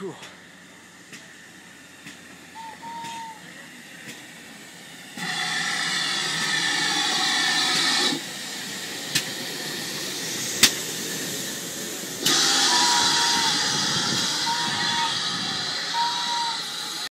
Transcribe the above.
Whew.